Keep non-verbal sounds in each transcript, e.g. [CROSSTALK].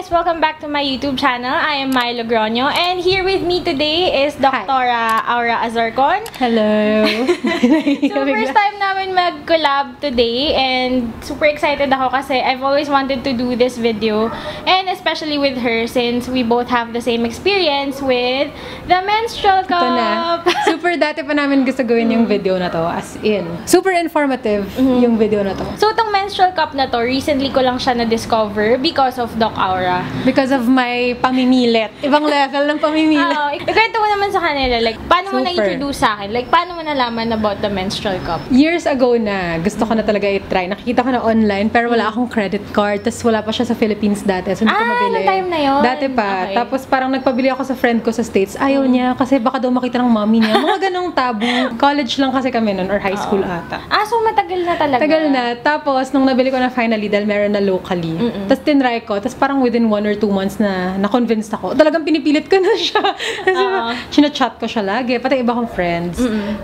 guys! Welcome back to my YouTube channel. I am Mai Logroño and here with me today is Dr. Aura Azarcon. Hello! [LAUGHS] So first time namin mag-collab today and super excited ako kasi I've always wanted to do this video and especially with her since we both have the same experience with the menstrual cup. Ito na. [LAUGHS] Super dati pa namin gusto gawin yung video na to. As in. Super informative yung video na to. So itong menstrual cup na to, recently ko lang siya na-discover because of Doc Aura. Because of my pamimilit. Ibang level ng pamimilit. Oo. Ikwento mo naman sa kanila, like, paano mo Super. na-introduce sa akin? Like, paano mo nalaman about the menstrual cup? Years ago na, gusto ko na talaga i-try. Nakikita ko na online, pero wala akong credit card. Tapos wala pa siya sa Philippines dati. So, hindi ko Ah, mabili. nung time na yun? Dati pa. Okay. Tapos parang nagpabili ako sa friend ko sa States. Ayaw niya, kasi baka daw makita ng mommy niya. Mga ganong tabu. College lang kasi kami nun, or high school ata. Ah, so matagal na talaga. Tagal na. Tapos, nung nabili ko na finally, dahil meron na locally. Tapos, tinry ko. Tapos, parang within one or two months na na-convinced ako. Talagang pinipilit ko na [LAUGHS] siya. Kasi, Oo. chinachat ko siya lagi. Pati iba kong friends.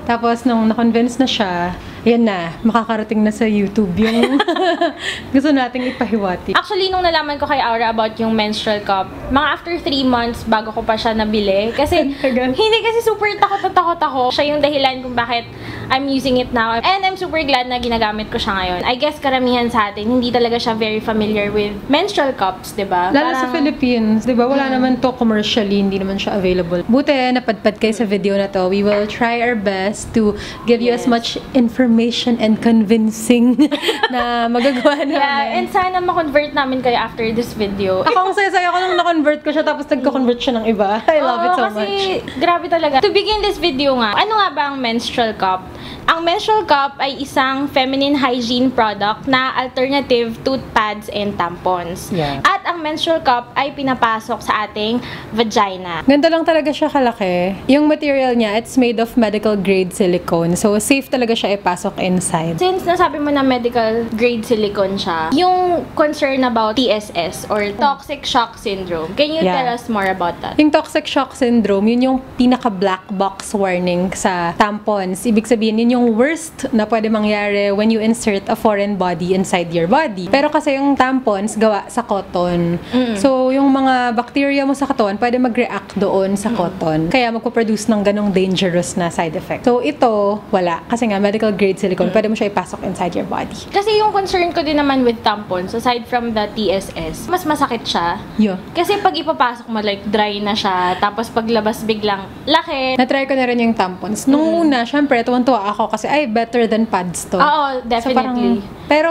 Tapos, nung na-convince na siya, yan na. Makakarating na sa YouTube yung [LAUGHS] gusto nating ipahiwati. Actually, nung nalaman ko kay Aura about yung menstrual cup, mga after three months bago ko pa siya nabili. Kasi, [LAUGHS] hindi kasi super takot na takot ako. Siya yung dahilan kung bakit I'm using it now. And I'm super glad na ginagamit ko siya ngayon. I guess karamihan sa atin, hindi talaga siya very familiar with menstrual cups, di ba? Lalo sa Parang- Philippines, di ba? Wala naman to commercially, hindi naman siya available. Buti, napadpad kayo sa video na to. We will try our best to give you as Yes. much information and convincing [LAUGHS] na magagawa namin. Yeah, and sana ma-convert namin kayo after this video. Ako ang saya-saya ko nung na-convert ko siya tapos nagko-convert siya ng iba. [LAUGHS] I love it Oo, so kasi, much. grabe talaga. To begin this video nga, ano nga ba ang menstrual cup? Ang menstrual cup ay isang feminine hygiene product na alternative to pads and tampons. Yeah. At ang menstrual cup ay pinapasok sa ating vagina. Ganda lang talaga siya kalaki. Yung material niya, it's made of medical grade silicone. So, safe talaga siya ipasok inside. Since nasabi mo na medical grade silicone siya, yung concern about TSS or toxic shock syndrome, can you Yeah. tell us more about that? Yung toxic shock syndrome, yun yung pinaka-black box warning sa tampons. Ibig sabihin, yun yung worst na pwede mangyari when you insert a foreign body inside your body. Pero kasi yung tampons, gawa sa cotton. So, yung mga bacteria mo sa katawan, pwede mag-react doon sa cotton. Kaya magpo-produce ng ganong dangerous na side effect. So, ito, wala. Kasi nga, medical grade silicone, pwede mo siya ipasok inside your body. Kasi yung concern ko din naman with tampons, aside from the TSS, mas masakit siya. Yun. Kasi pag ipapasok mo, like, dry na siya. Tapos paglabas biglang, laki. Na-try ko na rin yung tampons. Nung una, syempre, tuwan-tuwa ako kasi, ay, better than pads to. Oo, So, parang, definitely. pero,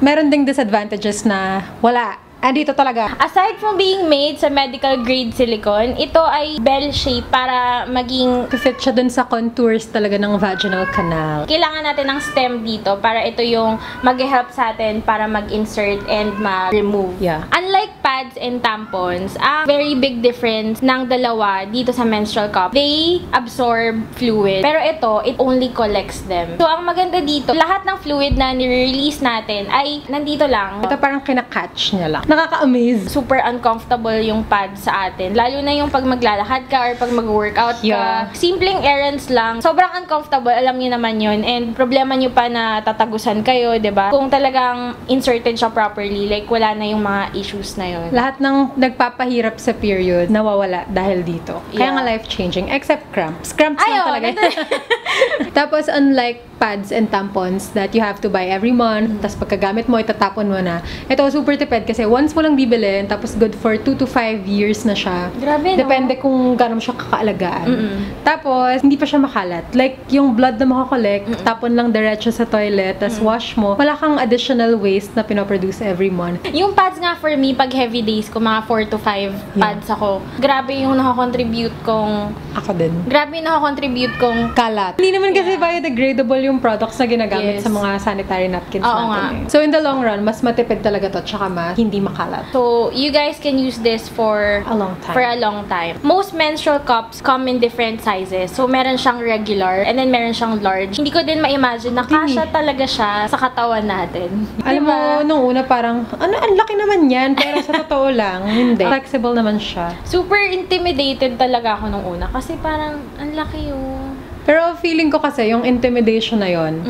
meron ding disadvantages na wala. Andito talaga. Aside from being made sa medical grade silicone, ito ay bell shape para maging Fit siya dun sa contours talaga ng vaginal canal. kailangan natin ng stem dito para ito yung mag-help sa atin para mag-insert and ma-remove. Yeah. Unlike pads and tampons, ang very big difference ng dalawa dito sa menstrual cup, they absorb fluid. Pero ito, it only collects them. So, ang maganda dito, lahat ng fluid na nire-release natin ay nandito lang. Ito parang kinakatch niya lang. Nakaka-amaze. super uncomfortable yung pad sa atin. Lalo na yung pag maglalakad ka or pag mag-workout ka. Yeah. Simpleng errands lang. Sobrang uncomfortable. Alam niyo naman yun. And problema niyo pa na tatagusan kayo, ba? Kung talagang inserted siya properly, like wala na yung mga issues na yun. Lahat ng nagpapahirap sa period, nawawala dahil dito. Kaya Yeah. nga life-changing. Except cramps. Cramps Ay, lang talaga. [LAUGHS] Tapos, unlike pads and tampons that you have to buy every month, tapos pagkagamit mo, itatapon mo na. Ito, super tipid kasi once mo lang bibilin, tapos good for 2 to 5 years na siya. Grabe, no? Depende kung gano'n siya kakaalagaan. Mm-mm. Tapos, hindi pa siya makalat. Like, yung blood na makakolect, tapon lang diretso sa toilet, tapos wash mo. Wala kang additional waste na pinoproduce every month. Yung pads nga for me, pag heavy days ko, mga 4 to 5 pads ako. Grabe yung nakakontribute kong... Ako din. Grabe yung nakakontribute kong kalat. Hindi naman kasi biodegradable yung products na ginagamit Yes. sa mga sanitary napkins Oo natin. nga. eh. So in the long run, mas matipid talaga to tsaka mas hindi makalat. So, you guys can use this for A long time. for a long time. Most menstrual cups come in different sizes. So, meron siyang regular and then meron siyang large. Hindi ko din ma-imagine na kasya talaga siya sa katawan natin. Alam mo, Diba? nung una parang, ano, ang laki naman yan. Pero sa totoo lang, [LAUGHS] hindi. Flexible naman siya. Super intimidated talaga ako nung una kasi parang ang laki oh. Pero feeling ko kasi yung intimidation na yon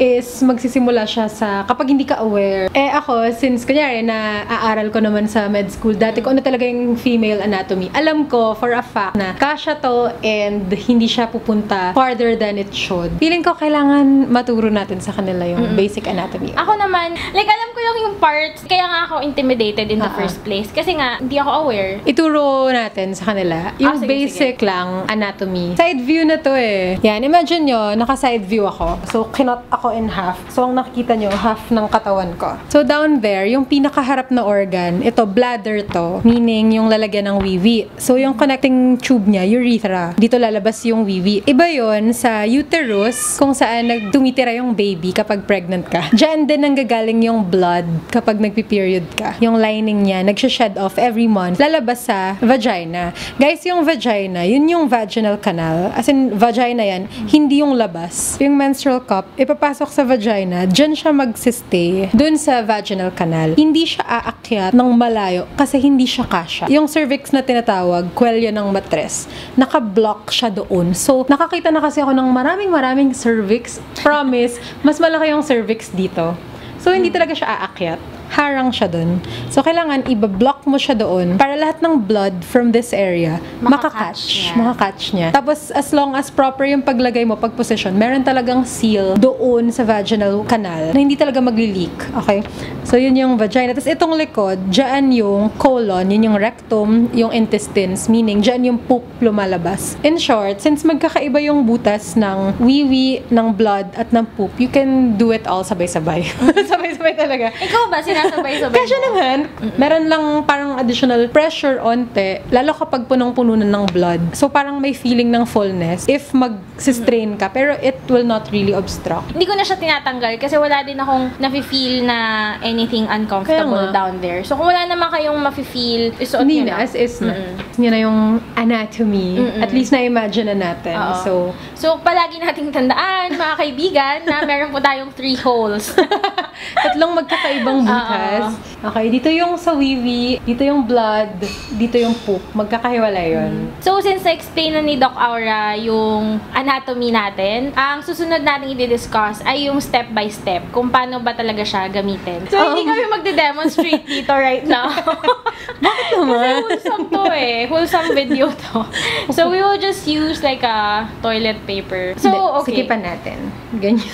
is magsisimula siya sa kapag hindi ka aware. Eh ako, since kunyari na aaral ko naman sa med school, dati ko ano talaga yung female anatomy. Alam ko for a fact na kasha to and hindi siya pupunta farther than it should. Feeling ko kailangan maturo natin sa kanila yung basic anatomy. Ako naman, like alam ko lang yung parts, kaya nga ako intimidated in the ah. first place. Kasi nga, hindi ako aware. Ituro natin sa kanila yung Ah, sige, basic lang anatomy. Side view na to eh. Yan, imagine nyo, naka-side view ako. So, kinot ako in half. So, ang nakikita nyo, half ng katawan ko. So, down there, yung pinakaharap na organ, ito, bladder to. Meaning, yung lalagyan ng wiwi. So, yung connecting tube niya, urethra. Dito lalabas yung wiwi. Iba yon sa uterus, kung saan nagtumitira yung baby kapag pregnant ka. Diyan din nanggagaling yung blood kapag nagpi-period ka. Yung lining niya, nagsha-shed off every month. Lalabas sa vagina. Guys, yung vagina, yun yung vaginal canal. As in, vagina yan, hindi yung labas. Yung menstrual cup, ipapasok sa vagina, dyan siya magsistay. Dun sa vaginal canal. Hindi siya aakyat ng malayo kasi hindi siya kasha. Yung cervix na tinatawag, kwelyo ng matres, naka-block siya doon. So, nakakita na kasi ako ng maraming maraming cervix. Promise, mas malaki yung cervix dito. So, hindi talaga siya aakyat. Harang siya doon. So, kailangan i-block mo siya doon para lahat ng blood from this area Makakatch makakatch. niya. Makakatch niya. Tapos, as long as proper yung paglagay mo, pag position, meron talagang seal doon sa vaginal canal na hindi talaga magli-leak. Okay? So, yun yung vagina. Tapos, itong likod, dyan yung colon, yun yung rectum, yung intestines, meaning dyan yung poop lumalabas. In short, since magkakaiba yung butas ng wiwi, ng blood, at ng poop, you can do it all sabay-sabay. [LAUGHS] sabay-sabay talaga. Ikaw ba, sinasabay-sabay mo? naman, meron lang parang additional pressure onte, lalo kapag punong-puno na ng blood. So parang may feeling ng fullness if mag-strain ka, pero it will not really obstruct. Hindi ko na siya tinatanggal kasi wala din akong nafe-feel na anything uncomfortable down there. So, kung wala naman kayong mafe-feel, isuot Hindi nyo na, na. as is na. Mm-mm. Yun na yung anatomy. Mm-mm. At least na-imagine na natin. Oo. So, So, palagi nating tandaan, mga kaibigan, na meron po tayong three holes. [LAUGHS] tatlong magkakaibang [LAUGHS] butas. Okay, dito yung sa wiwi, dito yung blood, dito yung poop. Magkakahiwalay yun. so, since na-explain na ni Doc Aura yung anatomy natin, ang susunod nating i-discuss ay yung step by step kung paano ba talaga siya gamitin. So, hindi Um. kami magde-demonstrate dito right now. [LAUGHS] Bakit Kasi naman? wholesome to eh. Wholesome video to. So, we will just use like a toilet paper. So, okay. Sikipan natin. Ganyan.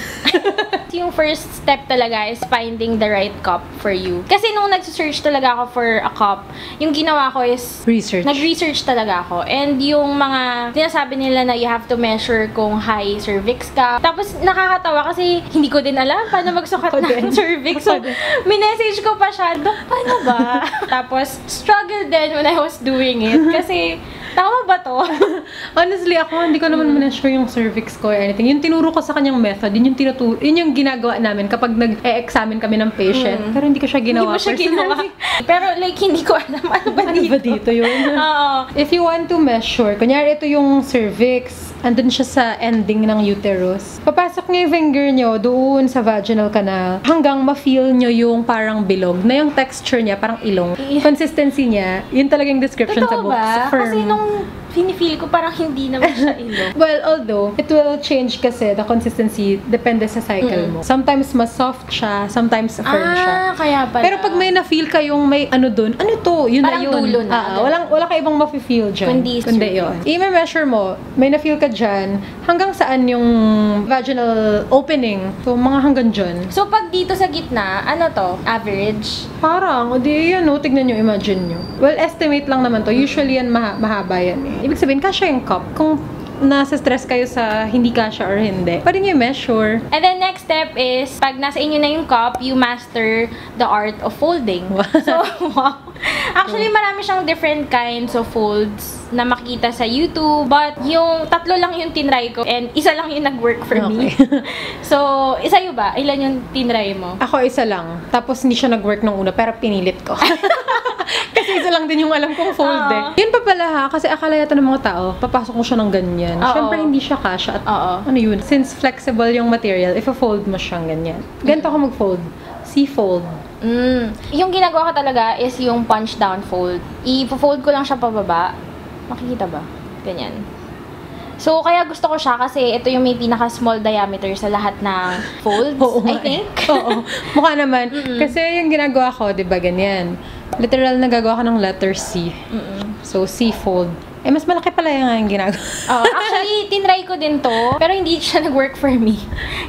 [LAUGHS] Yung first step talaga is finding the right cup for you. Kasi nung nag-search talaga ako for a cup, yung ginawa ko is Research. Nag-research talaga ako. And yung mga sinasabi nila na you have to measure kung high cervix ka. Tapos nakakatawa kasi hindi ko din alam paano magsukat ng [LAUGHS] cervix. So, minessage ko pa siya, Dok, paano ba? [LAUGHS] Tapos, struggle din when I was doing it. Kasi, tama ba to? [LAUGHS] Honestly, ako hindi ko naman sure yung cervix ko or anything. Yung tinuro ko sa kanyang method, yun yung tinuturo, yun yung ginagawa namin kapag nag-e-examine kami ng patient. Pero hindi ko siya hindi ginawa mo siya ginawa. [LAUGHS] Pero like, hindi ko alam ano ba Ano dito. ba dito yun? [LAUGHS] Oo. If you want to measure, kunyari ito yung cervix, andun siya sa ending ng uterus. Papasok niyo yung finger niyo doon sa vaginal canal hanggang ma-feel niyo yung parang bilog na yung texture niya parang ilong. Consistency niya, yun talagang description sa Totoo books. ba? Firm. Kasi nung parang pinifeel ko, parang hindi naman siya [LAUGHS] ilong. Well, although, it will change kasi the consistency depende sa cycle mo. Sometimes mas soft siya, sometimes firm siya. ah, kaya pala. Pero pag may na-feel kayong may ano dun, ano to? Yun Parang na yun. dulo na. Ah, walang, wala ka ibang mafe-feel dyan. Kundi Kundi yun. I-measure mo, may na-feel ka dyan, hanggang saan yung vaginal opening. So, mga hanggang dyan. So, pag dito sa gitna, ano to? Average? Parang, o di yan, no, tignan nyo, imagine nyo. Well, estimate lang naman to. Usually yan, maha- mahaba yan eh. Ibig sabihin, kasya yung cup. Kung nasa stress kayo sa hindi kasya or hindi, pwede nyo measure. And then, next step is, pag nasa inyo na yung cup, you master the art of folding. Wow. So, wow. [LAUGHS] Actually, marami siyang different kinds of folds na makikita sa YouTube. But, yung tatlo lang yung tinry ko and isa lang yung nag-work for me. Okay. [LAUGHS] so, isa yung ba? Ilan yung tinry mo? Ako isa lang. Tapos hindi siya nag-work nung una, pero pinilit ko. [LAUGHS] [LAUGHS] kasi isa lang din yung alam kong fold Oo. eh. Yun pa pala ha, kasi akala yata ng mga tao, papasok mo siya ng ganyan. Oo. Siyempre hindi siya kasha at Oo. ano yun, since flexible yung material, if fold mo siyang ganyan. Ganito ako mag-fold. C-fold. Mm. Yung ginagawa ko talaga is yung punch down fold. I-fold ko lang siya pababa. Makikita ba? Ganyan. So, kaya gusto ko siya kasi ito yung may pinaka-small diameter sa lahat ng folds, Oo I eh. think. [LAUGHS] Oo. Mukha naman. Kasi yung ginagawa ko, di ba, ganyan. Literal, nagagawa ko ng letter C. Mm-mm. So, C fold. Eh, mas malaki pala yung, ginagawa. [LAUGHS] Oh, actually, tinry ko din to, pero hindi siya nag-work for me.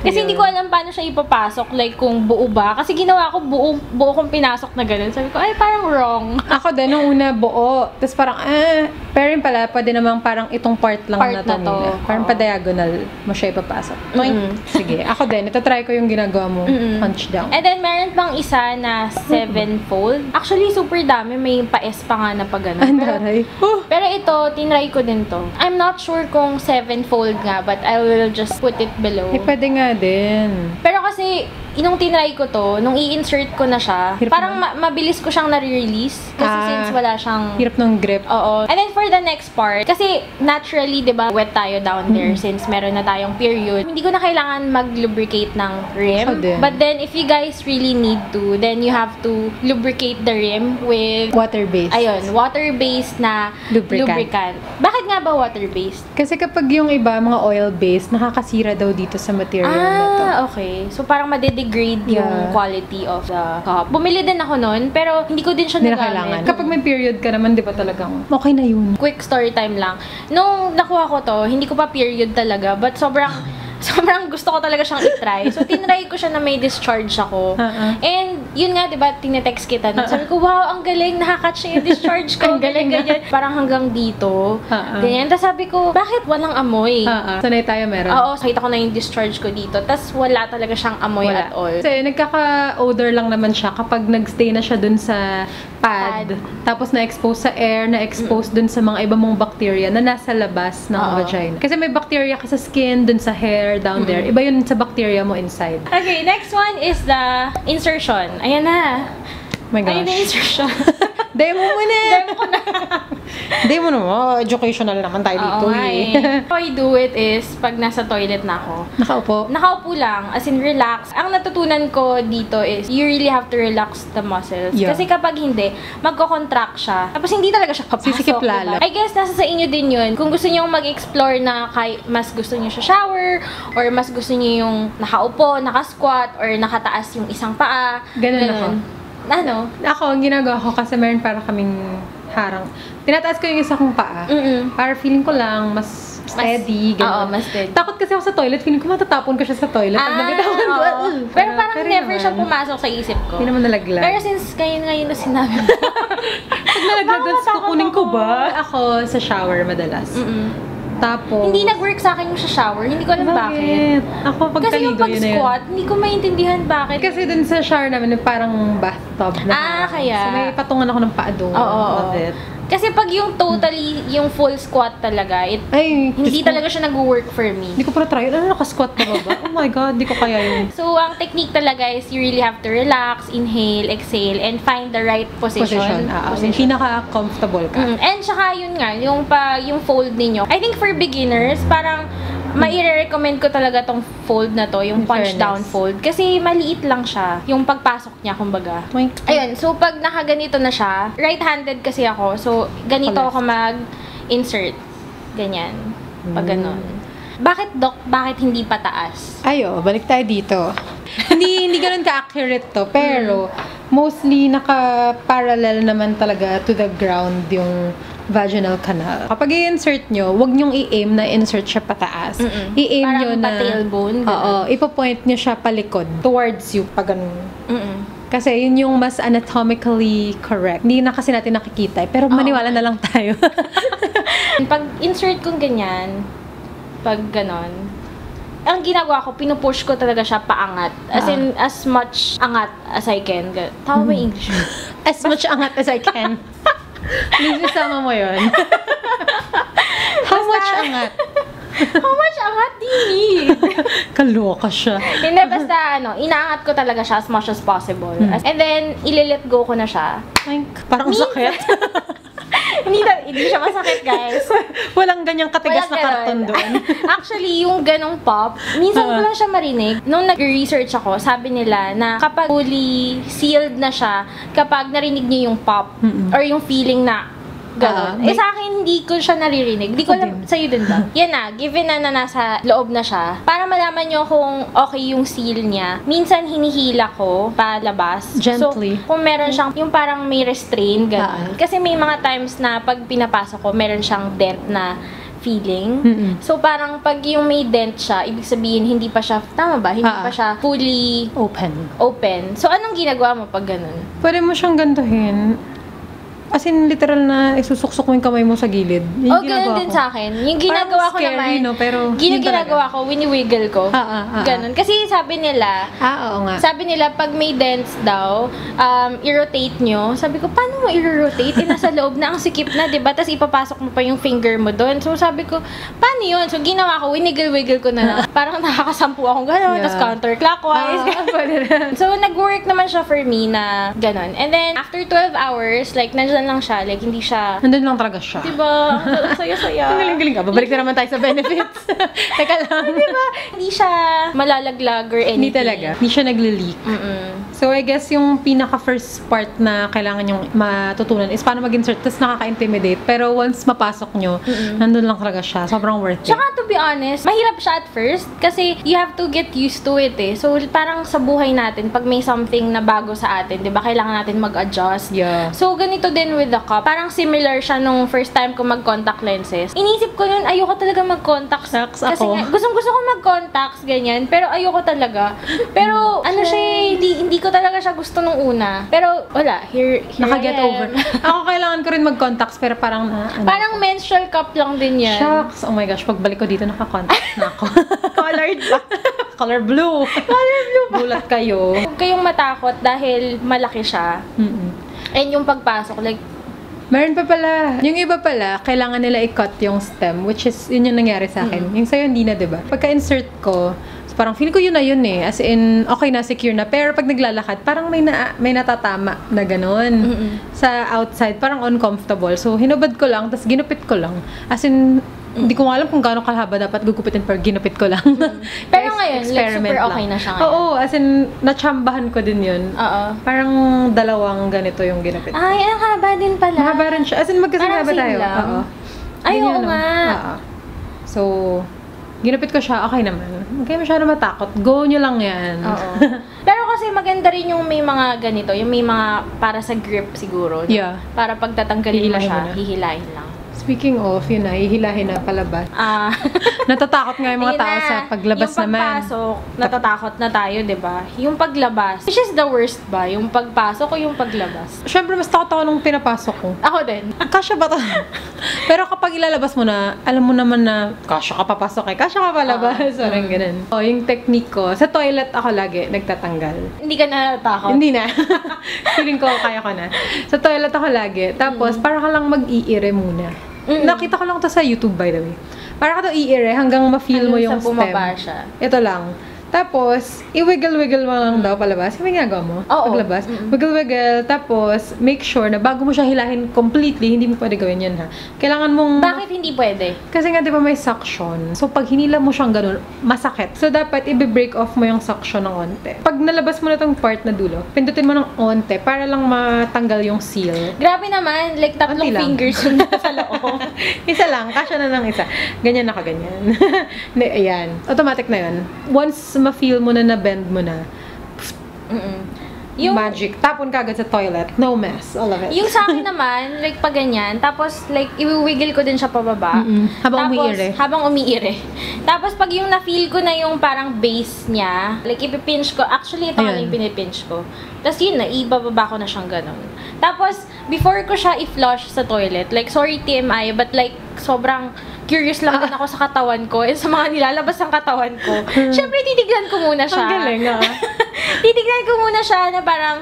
Kasi hindi ko alam paano siya ipapasok, like kung buo ba. Kasi ginawa ko buo, buo kong pinasok na ganun. Sabi ko, ay, parang wrong. [LAUGHS] Ako din, nung una, buo. Tapos parang, eh, pero yun pala, pwede namang parang itong part lang Part na na to. nila. Parang Oo. pa-diagonal mo siya ipapasok. Toink. Mm-mm. [LAUGHS] Sige, ako din. Ito try ko yung ginagawa mo. Mm-mm. Punch down. And then, meron pang isa na seven-fold. Actually, super dami. May pa-S pa nga na pa ganun. Pero-. Oh! Pero ito, tinry ko din to. I'm not sure kung seven-fold nga, but I will just put it below. Eh, pwede nga din. Pero kasi, inong tinry ko to, nung i-insert ko na siya, Hirap parang ma- mabilis ko siyang na-release. Kasi Ah, since wala siyang... Hirap ng grip. Oo. And then for the next part, kasi naturally, di ba, wet tayo down there Mm-hmm. since meron na tayong period. Hindi ko na kailangan mag-lubricate ng rim. Din. But then, if you guys really need to, then you have to lubricate the rim with, Water-based. ayun, water-based na Lubricant. lubricant. Bakit nga ba water-based? Kasi kapag yung iba, mga oil-based, nakakasira daw dito sa material na to. Ah, okay. So, parang madedegrade yung Yeah. quality of the cup. Bumili din ako nun, pero hindi ko din siya Hindi na nagamit. Kapag may period ka naman, di ba talagang, okay na yun. quick story time lang. Nung nakuha ko to, hindi ko pa period talaga, but sobrang [LAUGHS] sobrang gusto ko talaga siyang itry. So, tinry ko siya na may discharge ako. Uh-uh. And, yun nga, di ba, tinetext kita. nun. Sabi ko, wow, ang galing, nakakatch niya yung discharge ko. [LAUGHS] Ang galing, ganyan. Parang hanggang dito. Uh-uh. Ganyan. Tapos sabi ko, bakit walang amoy? Ah. Sanay tayo meron. Oo, nakita ko na yung discharge ko dito. Tapos wala talaga siyang amoy Wala. at all. Kasi nagkaka-odor lang naman siya kapag nagstay na siya dun sa pad. Pad. Tapos na-expose sa air, na-expose dun sa mga iba mong bacteria na nasa labas ng Oo. vagina. Kasi may bacteria ka sa skin, dun sa hair, down there. Iba yun sa bacteria mo inside. Okay, next one is the insertion. Ayan na. My Ayan na yung gosh. insertion. [LAUGHS] Demo mo na! Demo ko na. Demo mo na. Oh, educational naman tayo dito Oo eh. eh. How I do it is, pag nasa toilet na ako, Nakaupo. nakaupo lang, as in relax. Ang natutunan ko dito is, you really have to relax the muscles. Yeah. Kasi kapag hindi, magko-contract siya. Tapos hindi talaga siya papasok. Sisikip lalo. diba? I guess, nasa sa inyo din yun. Kung gusto niyo mag-explore na kay, mas gusto niyo siya shower, or mas gusto niyo yung nakaupo, nakasquat, or nakataas yung isang paa. Ganun ako. Ano? Ako, ang ginagawa ko kasi meron para kaming harang. Tinataas ko yung isa kong paa. Mm-mm. Para feeling ko lang mas steady. Oo, ganun. mas steady. Takot kasi ako sa toilet. Feeling ko matatapon ko siya sa toilet. Pag nabitawan ko, Ah, oo. Pero parang pero never siya naman, pumasok sa isip ko. Hindi naman nalaglag. Pero since ngayon-ngayon na sinabi [LAUGHS] mo. Pag nalaglag, kukunin ko ba? Ako sa shower madalas. Mm-mm. Tapos, Hindi nag-work sa akin yung shower. Hindi ko alam bakit. Ako pag Kasi yung yun yun. pag-squat, hindi ko maintindihan bakit. Kasi dun sa shower namin, yung parang bathtub na. Ah, kaya. So may patungan ako ng paa doon. Oo, oo, Love oo. Kasi pag yung totally, yung full squat talaga, it, Ay, hindi talaga siya nag-work for me. Hindi ko pa try. Ano, nakasquat pa ba? Oh my God, hindi ko kaya yun. So, ang technique talaga is you really have to relax, inhale, exhale, and find the right position. Position. Ah, yung pinaka-comfortable ka. Mm, and saka yun nga, yung pa yung fold ninyo. I think for beginners, parang maire-recommend ko talaga tong fold na to, yung punch down fold. Kasi maliit lang siya, yung pagpasok niya, kumbaga. Ayun, so pag nakaganito na siya, right-handed kasi ako, so ganito Ako mag-insert. Ganyan. Pag Mm. ganon. Bakit, Doc, bakit hindi pataas? Ayo, balik tayo dito. hindi [LAUGHS] hindi ganoon ka-accurate to, pero Mm. mostly naka-parallel naman talaga to the ground yung vaginal canal. Kapag i-insert nyo, wag nyong i-aim na insert siya pataas. Mm-mm. I-aim Parang nyo na... pa-tailbone, ganun. Oo, ipo-point nyo siya palikod, towards you, pag ganun. Mm-mm. Kasi yun yung mas anatomically correct. Hindi na kasi natin nakikita eh, pero maniwala na lang tayo. [LAUGHS] Pag insert kong ganyan, pag ganon, ang ginagawa ko, pinupush ko talaga siya paangat. As Ah. in, as much angat as I can. Tama ba yung English? [LAUGHS] as much angat as I can. [LAUGHS] Please, isama mo yun. How much angat? How much angat do you need? Kaloka siya. Hindi, basta ano, inaangat ko talaga siya as much as possible. Hmm. And then, ililet go ko na siya. Parang sakit. [LAUGHS] [LAUGHS] hindi, na, hindi siya masakit, guys. [LAUGHS] Walang ganyang katigas Walang na karton doon. [LAUGHS] Actually, yung ganong pop, minsan ko Oo. lang siya marinig. Nung nag-research ako, sabi nila na kapag fully sealed na siya, kapag narinig niyo yung pop, Mm-mm. or yung feeling na Ganon. Ah, eh sa akin, hindi ko siya naririnig. Hindi ko alam, din. sa'yo din ba? [LAUGHS] Yan na, given na, na nasa loob na siya, para malaman nyo kung okay yung seal niya, minsan hinihila ko palabas. Gently. So, kung meron siyang, yung parang may restrain, ganon. Ah. Kasi may mga times na pag pinapasok ko, meron siyang dent na feeling. Mm-mm. So, parang pag yung may dent siya, ibig sabihin, hindi pa siya, tama ba? Hindi Ah, ah. pa siya fully Open. open. So, anong ginagawa mo pag ganun? Pwede mo siyang gantuhin. As in, literal na isusuksok mo yung kamay mo sa gilid. Yung oh, ganun din ko. sa akin. Yung ginagawa Parang ko scary, naman, no? Pero talaga. ginagawa ko, wini-wiggle ko. Ah, ah, ah, ganun. Kasi sabi nila, Ah, oo nga. sabi nila, pag may dents daw, um, i-rotate nyo. Sabi ko, paano mo i-rotate? Eh, nasa loob na ang sikip na, di ba? Tapos ipapasok mo pa yung finger mo doon. So, sabi ko, paano yun? So, ginawa ko, winiggle-wiggle ko na lang. [LAUGHS] Parang nakakasampu akong gano'n, Yeah. tapos counterclockwise. Ah. [LAUGHS] So, nag-work naman siya for me na gano'n. And then, after 12 hours, like, nandyan lang siya. Like, hindi siya, Nandun lang talaga siya. diba? Ang saya-saya. Ang [LAUGHS] galing-galing ka. Babalik na naman tayo sa benefits. [LAUGHS] Teka lang. diba? Hindi siya malalaglag or anything. Hindi talaga. Hindi siya nagli-leak. Mm-mm. So, I guess yung pinaka-first part na kailangan yung matutunan is paano mag-insert. Tapos nakaka-intimidate. Pero once mapasok nyo, nandun lang talaga siya. Sobrang worth it. Tsaka to be honest, mahirap siya at first kasi you have to get used to it eh. So parang sa buhay natin, pag may something na bago sa atin, 'di ba, kailangan natin mag-adjust. Yeah. So ganito din with the cup. Parang similar siya nung first time ko mag-contact lenses. Inisip ko yun, ayoko talaga mag-contacts. Sucks Kasi ako. nga, gustong gusto ko mag-contacts, ganyan. Pero ayoko talaga. [LAUGHS] Pero ano siya, eh, hindi, hindi ko talaga siya gusto nung una. Pero wala, here, here Naka-get over. [LAUGHS] Ako kailangan ko rin mag-contacts pero parang na, ano, Parang menstrual cup lang din yan. Shucks! Oh my gosh, pagbalik ko dito, naka-contacts na ako. [LAUGHS] Colored ba? [LAUGHS] Color blue. Color blue Bulat kayo. Huwag kayong matakot dahil malaki siya. Mm-mm. And yung pagpasok, like, Meron pa pala. Yung iba pala, kailangan nila i-cut yung stem, which is, yun yung nangyari sa akin. Yung sa'yo, hindi na, di ba? Pagka-insert ko, parang feeling ko yun na yun eh. As in, okay na, secure na. Pero pag naglalakad, parang may, na, may natatama na ganun. Sa outside, parang uncomfortable. So, hinubad ko lang, tapos ginupit ko lang. As in, hindi ko alam kung gaano kalahaba dapat gugupitin pero ginupit ko lang. [LAUGHS] Pero Ex- ngayon, like, super okay lang. na siya ngayon. Oo, as in, natsambahan ko din yun. oo. Parang dalawang ganito yung ginupit. Ay, ang haba din pala. Mahaba rin siya. As in, magkasing haba tayo. Oo. Ay, oo nga. Oo. So, ginupit ko siya, okay naman. Kayo masyado matakot. Go nyo lang yan. Oo. [LAUGHS] Pero kasi maganda rin yung may mga ganito, yung may mga para sa grip siguro. Yeah. Para pag tatanggalin mo siya, hihilahin lang. Speaking of, yun na, hihilahin na palabas. Ah, [LAUGHS] Natatakot nga yung mga Ayun tao na. sa paglabas yung naman. pagpasok, natatakot na tayo, di ba? Yung paglabas. Which is the worst ba? Yung pagpasok o yung paglabas? Siyempre, mas takot ako nung pinapasok ko. Ako din. Kasya ba to? [LAUGHS] Pero kapag ilalabas mo na, alam mo naman na, kasya ka papasok eh, kasya ka palabas. Ah. Parang ganun. O, yung technique ko, sa toilet ako lagi, nagtatanggal. Hindi ka natatakot. Hindi na. [LAUGHS] Feeling ko, kaya ko na. Sa toilet ako lagi. Tapos, para ka lang mag-iire muna. Mm. Nakita ko lang to sa YouTube, by the way. Para ka to iire hanggang ma-feel mo Hanggang yung sa bumaba stem. siya. Ito lang. Tapos, i-wiggle-wiggle mo lang daw palabas. Yung may ginagawa mo? Oo. Paglabas. Wiggle-wiggle. Tapos, make sure na bago mo siya hilahin completely, hindi mo pwede gawin yan ha. Kailangan mong... Bakit hindi pwede? Kasi nga, di ba may suction? So, pag hinila mo siyang ganun, masakit. So, dapat i-break off mo yung suction ng onte. Pag nalabas mo na tong part na dulo, pindutin mo ng onte para lang matanggal yung seal. Grabe naman, like tatlong fingers yung nasa loob. [LAUGHS] isa lang, kasya na ng isa. Ganyan naka ganyan. [LAUGHS] Ne, ayan. Automatic na yun. Once ma-feel mo na na-bend mo na, Mm-mm. Yung, magic. Tapon ka agad sa toilet. No mess. All of it. yung sa akin [LAUGHS] naman, like pag ganyan, tapos like iwiwiggle ko din siya pababa. Mm-mm. Habang tapos, umiire. Habang umiire. [LAUGHS] Tapos pag yung na-feel ko na yung parang base niya, like ipipinch ko, actually ito Ayan. yung pinipinch ko. Tapos yun na, ibababa ko na siyang ganun. Tapos, before ko siya i-flush sa toilet, like sorry TMI, but like sobrang curious lang din ako sa katawan ko and sa mga nilalabas ng katawan ko. Siyempre, titignan ko muna siya. Ang galing ah. [LAUGHS] titignan ko muna siya na parang,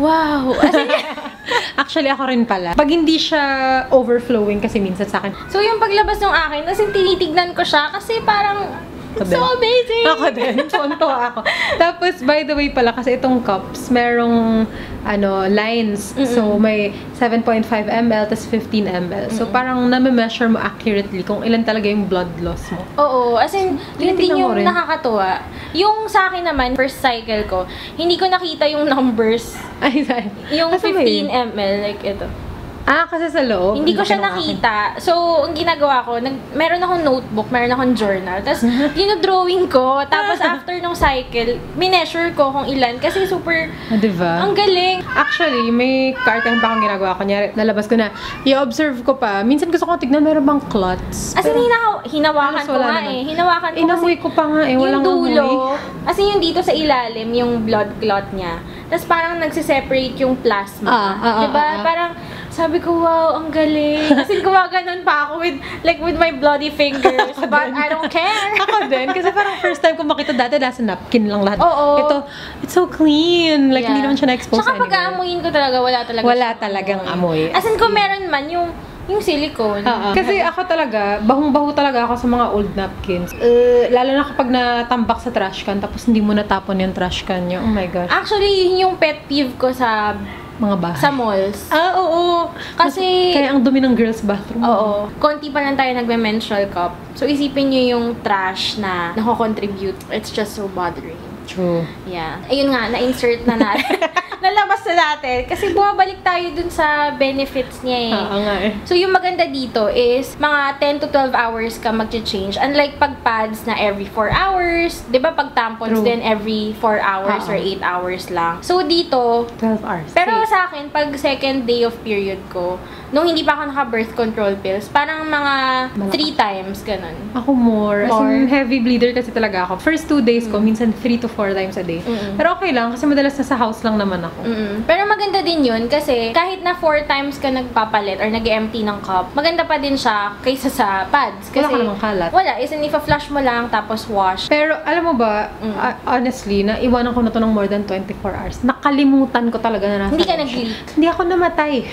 wow. As in, [LAUGHS] Actually, ako rin pala. Pag hindi siya overflowing kasi minsan sa akin, so, yung paglabas ng akin, as in, tinitignan ko siya kasi parang, Ako so din. amazing. Ako din. [LAUGHS] Tonto ako. Tapos, by the way pala, kasi itong cups, merong ano, lines. So, may 7.5 ml, tas 15 ml. So, parang nami-measure mo accurately kung ilan talaga yung blood loss mo. Oo, as in, yun din yung nakakatuwa. Yung sa akin naman, first cycle ko, hindi ko nakita yung numbers. Ay, sorry. Yung Asan ba 15 yun? ml, like ito. Ah, kasi sa loob. Hindi ko siya nakita. So, ang ginagawa ko, nag, meron akong notebook, meron akong journal. Tapos, [LAUGHS] dinodrawing ko. Tapos, after nung cycle, mineasure ko kung ilan. Kasi super, Ah, diba? ang galing. Actually, may kartahan pa akong ginagawa. Kunyari, lalabas ko na, i-observe ko pa. Minsan gusto ko tignan, meron bang clots? As in, hinaw- hinawakan ko nga naman. eh. Hinawakan ko inamoy ko pa nga eh. Walang yung dulo, amoy. as in yung dito sa ilalim, yung blood clot niya. Tapos parang nagsiseparate yung plasma. Ah, ah, ah, diba? ah, ah. Parang, sabi ko, wow, ang galing. As in, gumaganon pa ako with, like, with my bloody fingers. but I don't care. [LAUGHS] Ako din. Kasi parang first time ko makita dati, nasa napkin lang lahat. Oo. Ito, it's so clean. Like, Yeah. hindi naman siya na-expose Tsaka pag anywhere. aamuyin ko talaga, wala talaga Wala talagang amoy. As in, kung meron man, yung, yung silicone. Oo. Kasi ako talaga, bahong-baho talaga ako sa mga old napkins. Uh, lalo na kapag natambak sa trash can, tapos hindi mo natapon yung trash can nyo. Oh my gosh. Actually, yun yung pet peeve ko sa Mga bahay. sa malls. ah, oo. Kasi- Kaya ang dumi ng girls' bathroom. Oo. Konti pa lang tayo nagme-menstrual cup. So, isipin nyo yung trash na nako-contribute. It's just so bothering. True. Yeah. Ayun nga, na-insert na natin. [LAUGHS] Nalabas na natin. Kasi bumabalik tayo dun sa benefits niya eh. Oo nga eh. So, yung maganda dito is, mga 10 to 12 hours ka mag-change. Unlike pag pads na every 4 hours. Ba pag tampons True. din every 4 hours Oo. or 8 hours lang. So, dito, 12 hours. pero Safe. sa akin, pag second day of period ko, nung hindi pa ako naka-birth control pills, parang mga Malakas. 3 times, ganun. Ako more. As More? in, heavy bleeder kasi talaga ako. First two days ko, minsan 3 to 4 times a day. Mm-mm. Pero okay lang, kasi madalas nasa house lang naman ako. Mm-mm. Pero maganda din yun kasi kahit na 4 times ka nagpapalit or nag-empty ng cup, maganda pa din siya kaysa sa pads. Kasi Wala ka namang kalat. Wala. Is if flush mo lang tapos wash. Pero alam mo ba, Mm. ah, honestly, na iwanan ko na to ng more than 24 hours. Nakalimutan ko talaga na nasa Hindi ka nag-leak. Hindi ako namatay. [LAUGHS]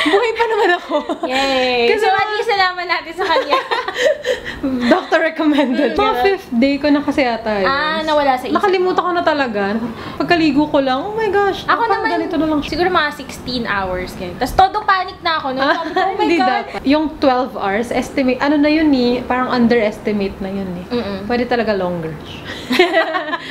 Buhay pa naman ako. Yay! Kasi so, at least nalaman natin sa kanya. [LAUGHS] Doctor recommended. Mm, Mga diba? fifth day ko na kasi ata yun. ah, nawala sa isip Nakalimutan ko na talaga. Pagkaligo ko lang, oh my gosh. Ako naman, ganito na lang siya. siguro mga 16 hours. Ganyan. Tapos todo panic na ako. No? Sabi ko, oh my God. dapat. Yung 12 hours, estimate, ano na yun eh, parang underestimate na yun eh. Mm-mm. Pwede talaga longer. [LAUGHS]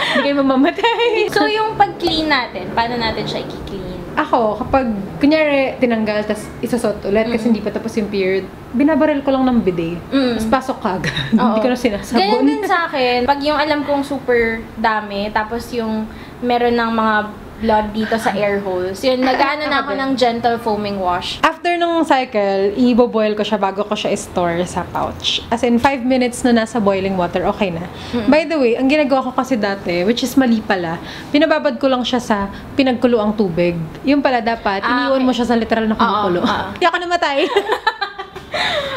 Hindi kayo mamamatay. So, yung pag-clean natin, paano natin siya i-clean? Ako, kapag, kunyari, tinanggal, tas isasot ulit kasi hindi pa tapos yung period, binabaril ko lang ng bidet. Mm. Tapos pasok ka agad. [LAUGHS] Hindi ko na sinasabon. Ganyan din sa akin. Pag yung alam kong super dami, tapos yung meron ng mga blood dito sa air holes, yun, nag-ano na ako ng gentle foaming wash. After nung cycle, i-boil ko siya bago ko siya i-store sa pouch. As in, 5 minutes na nasa boiling water, okay na. By the way, ang ginagawa ko kasi dati, which is mali pala, pinababad ko lang siya sa pinagkuluang tubig. Yung pala dapat, Ah, iniwan okay. mo siya sa literal na kumukulo. Hindi ako namatay.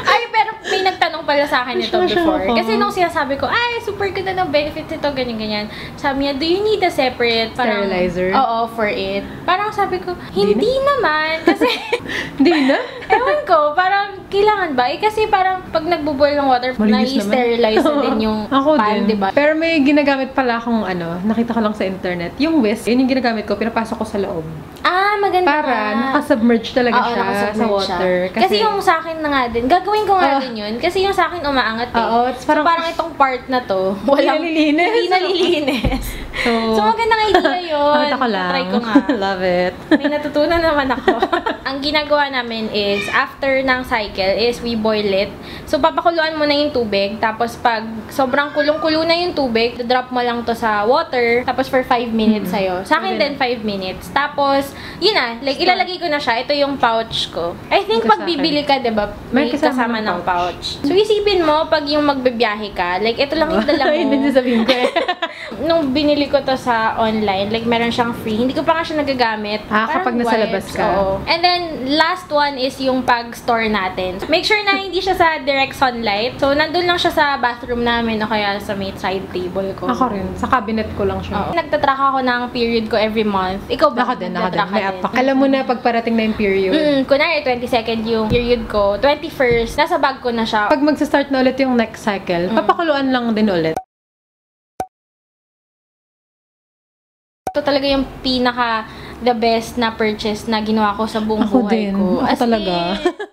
Ay, pero may nagtanong pala sa akin ito before. Kasi nung sinasabi ko, ay, super ganda ng benefits ito, ganyan-ganyan. Sabi niya, do you need a separate parang, Sterilizer? Oo, for it. Parang sabi ko, hindi naman. Kasi, [LAUGHS] Hindi na. ewan ko, parang kailangan ba? Eh, kasi parang pag nagbuboil ng water, na-sterilize na din yung [LAUGHS] Ako pan, di ba? Pero may ginagamit pala akong ano, nakita ko lang sa internet. Yung whisk, yun yung ginagamit ko, pinapasok ko sa loob. Ah, maganda. Para nakasubmerge talaga Oo, siya sa nakasubmerge water. siya. Kasi, yung sa akin na nga din, gagawin ko nga Oo. din yun. Kasi yung sa akin umaangat eh. Oo, it's parang, so, parang itong part na to, [LAUGHS] walang, nalilinis. Hindi nalilinis. So, so, magandang idea [LAUGHS] yun. nakita ko lang. Try ko nga. [LAUGHS] Love it. May natutunan naman ako. Ang ginagawa namin is, after ng cycle, is we boil it. So, papakuluan mo na yung tubig. Tapos, pag sobrang kulong-kulo na yung tubig, drop mo lang to sa water. Tapos, for 5 minutes sa'yo. Sa akin din, 5 minutes. Tapos, yun na. Like, ilalagay ko na siya. Ito yung pouch ko. I think, pag bibili ka, diba, May may kasama kasama, ng ng pouch. So, isipin mo, pag yung magbibiyahe ka, like, ito lang yung dala [LAUGHS] mo. Yun din sasabihin ko eh. [LAUGHS] Nung binili ko to sa online, like meron siyang free. Hindi ko pa nga siya nagagamit. Ah, kapag nasa labas ka. oo. And then, last one is yung pag-store natin. Make sure na hindi siya sa direct sunlight. So, nandun lang siya sa bathroom namin o kaya sa may side table ko. Ako rin. Sa cabinet ko lang siya. Oo. Nagtatrack ako ng period ko every month. Ikaw ba? Ako din, ako din. May app pa. Alam mo na pag parating na yung period. Mm, kunwari, 22nd yung period ko. 21st, nasa bag ko na siya. Pag magsa-start na ulit yung next cycle, Mm. papakuluan lang din ulit. Ito talaga yung pinaka the best na purchase na ginawa ko sa buong Ako buhay din. ko. Ako As talaga. in,